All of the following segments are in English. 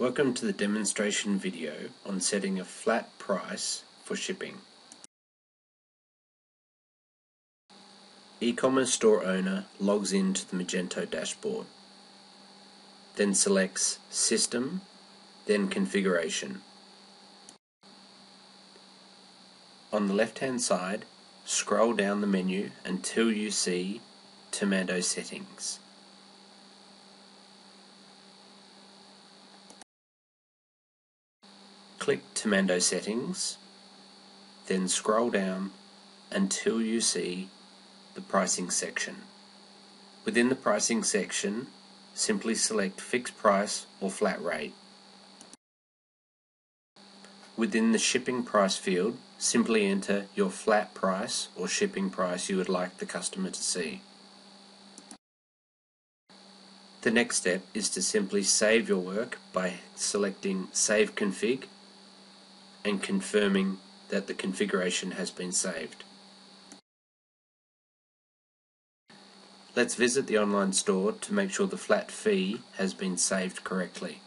Welcome to the demonstration video on setting a flat price for shipping. E-commerce store owner logs into the Magento dashboard, then selects System, then Configuration. On the left hand side, scroll down the menu until you see Temando Settings. Click Temando Settings, then scroll down until you see the Pricing section. Within the Pricing section, simply select Fixed Price or Flat Rate. Within the Shipping Price field, simply enter your flat price or shipping price you would like the customer to see. The next step is to simply save your work by selecting Save Config and confirming that the configuration has been saved. Let's visit the online store to make sure the flat fee has been saved correctly.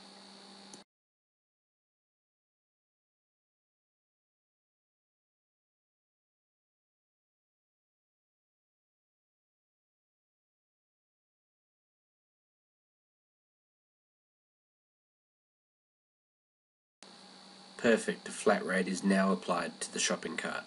Perfect, flat rate is now applied to the shopping cart.